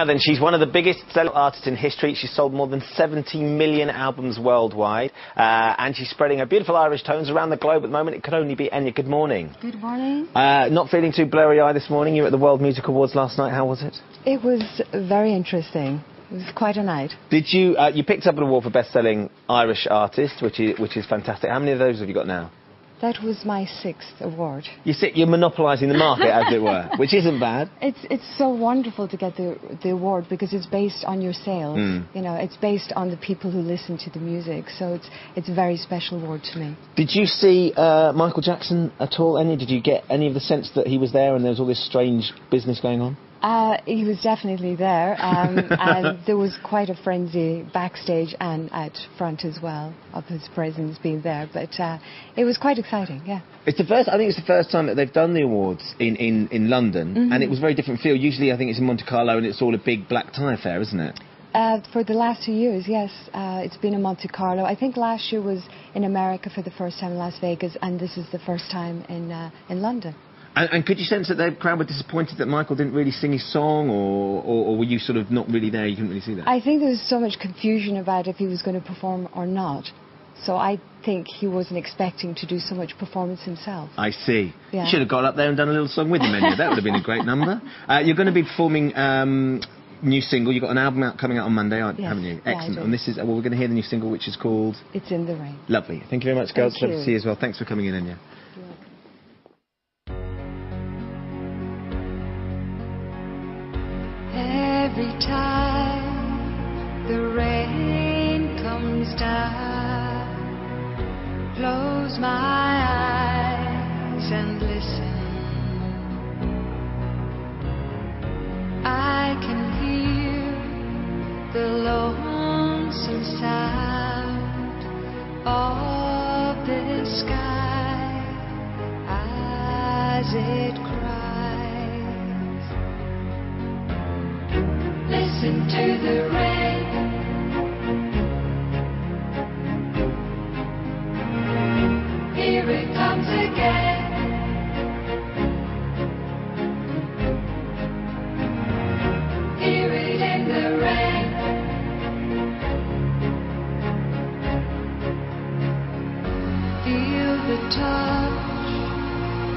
And then she's one of the biggest selling artists in history. She's sold more than 70 million albums worldwide, uh, and she's spreading her beautiful Irish tones around the globe at the moment. It could only be Enya. Good morning. Good morning. Uh, not feeling too blurry-eyed this morning. You were at the World Music Awards last night. How was it? It was very interesting. It was quite a night. Did you? Uh, you picked up an award for best-selling Irish artist, which is which is fantastic. How many of those have you got now? That was my sixth award. You see, you're monopolising the market, as it were, which isn't bad. It's it's so wonderful to get the the award because it's based on your sales. Mm. You know, it's based on the people who listen to the music. So it's it's a very special award to me. Did you see uh, Michael Jackson at all? Any? Did you get any of the sense that he was there and there was all this strange business going on? Uh, he was definitely there, um, and there was quite a frenzy backstage and at front as well of his presence being there. But uh, it was quite exciting, yeah. It's the first. I think it's the first time that they've done the awards in, in, in London, Mhm. and it was a very different feel. Usually, I think it's in Monte Carlo, and it's all a big black tie affair, isn't it? Uh, for the last two years, yes, uh, it's been in Monte Carlo. I think last year was in America for the first time in Las Vegas, and this is the first time in uh, in London. And, and could you sense that the crowd were disappointed that Michael didn't really sing his song, or, or, or were you sort of not really there? You couldn't really see that. I think there was so much confusion about if he was going to perform or not. So I think he wasn't expecting to do so much performance himself. I see. Yeah. You should have got up there and done a little song with him, Enya. That would have been a great number. Uh, you're going to be performing um, new single. You've got an album out coming out on Monday, aren't- Yes. haven't you? Excellent. do. and this is well, we're going to hear the new single, which is called It's in the rain. Lovely. Thank you very much, girls. Thank Love to see you as well. Thanks for coming in, Enya. Every time the rain comes down, close my eyes and listen. I can hear the lonesome sound of the sky as it.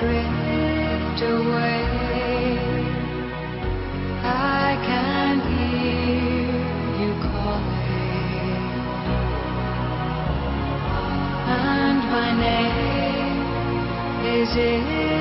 drift away. I can hear you calling and my name is in